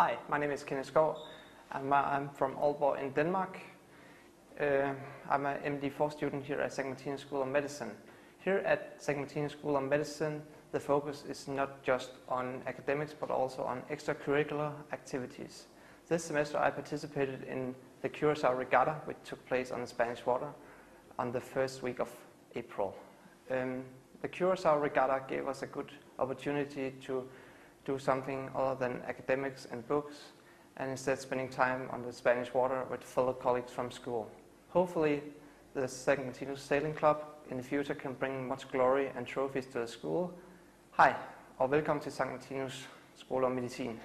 Hi, my name is Kenneth Skov. I'm, uh, I'm from Aalborg in Denmark. Uh, I'm an MD4 student here at St. Martinus School of Medicine. Here at St. Martinus School of Medicine, the focus is not just on academics but also on extracurricular activities. This semester I participated in the Curacao Regatta, which took place on the Spanish Water on the first week of April. Um, the Curacao Regatta gave us a good opportunity to do something other than academics and books and instead spending time on the Spanish water with fellow colleagues from school. Hopefully the. Martinus Sailing Club in the future can bring much glory and trophies to the school. Hi, og velkommen til St. Martinus Skole om Medicin.